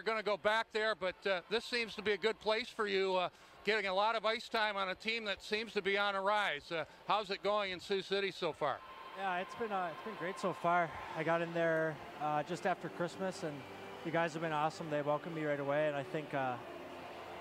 you're going to go back there, but uh, this seems to be a good place for you, uh, getting a lot of ice time on a team that seems to be on a rise. Uh, how's it going in Sioux City so far? Yeah, it's been uh, it's been great so far. I got in there uh, just after Christmas, and you guys have been awesome. They welcomed me right away, and I think uh,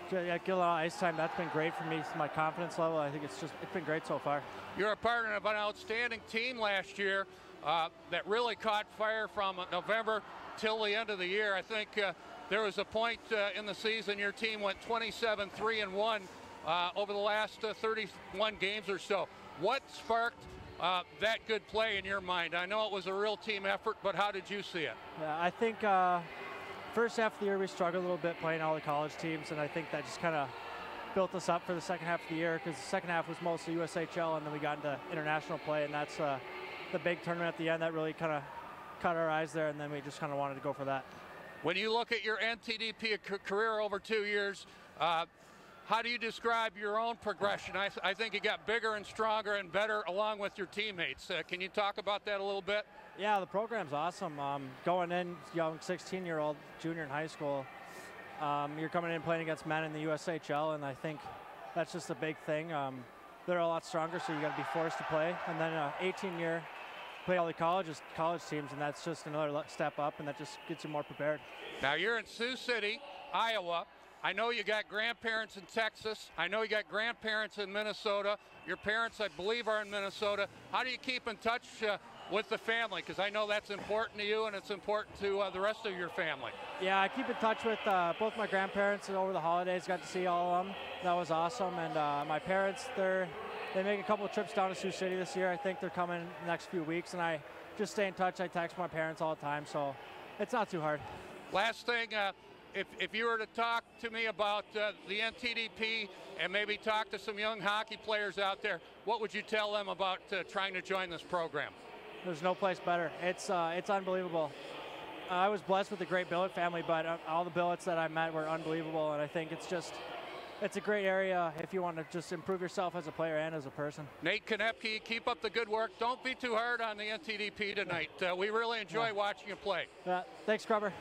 get a lot of ice time. That's been great for me. my confidence level. I think it's just it's been great so far. You're a part of an outstanding team last year uh, that really caught fire from November till the end of the year. I think uh, there was a point uh, in the season your team went 27 3 and 1 uh, over the last uh, 31 games or so. What sparked uh, that good play in your mind? I know it was a real team effort, but how did you see it? Yeah, I think first half of the year we struggled a little bit playing all the college teams, and I think that just kind of built us up for the second half of the year because the second half was mostly USHL, and then we got into international play, and that's uh, the big tournament at the end that really kind of caught our eyes there, and then we just kind of wanted to go for that. When you look at your NTDP career over two years, uh, how do you describe your own progression? I, I, think you got bigger and stronger and better along with your teammates. Uh, can you talk about that a little bit? Yeah, the program's awesome. Um, going in, young 16-year-old junior in high school, um, you're coming in playing against men in the USHL, and I think that's just a big thing. Um, they're a lot stronger, so you got to be forced to play. And then uh, 18 year, play all the colleges, college teams, and that's just another step up, and that just gets you more prepared. Now you're in Sioux City, Iowa. I know you got grandparents in Texas. I know you got grandparents in Minnesota. Your parents, I believe, are in Minnesota. How do you keep in touch uh, with the family? Because I know that's important to you and it's important to uh, the rest of your family. Yeah, I keep in touch with uh, both my grandparents over the holidays. Got to see all of them. That was awesome. And uh, my parents, they're they make a couple of trips down to Sioux City this year. I think they're coming the next few weeks, and I just stay in touch. I text my parents all the time, so it's not too hard. Last thing, uh, if, if you were to talk to me about uh, the NTDP and maybe talk to some young hockey players out there, what would you tell them about uh, trying to join this program? There's no place better. It's uh, it's unbelievable. I was blessed with a great billet family, but uh, all the billets that I met were unbelievable, and I think it's just it's a great area if you want to just improve yourself as a player and as a person. Nate Knoepke, keep up the good work. Don't be too hard on the NTDP tonight. Uh, we really enjoy yeah. watching you play. Uh, thanks, Grubber.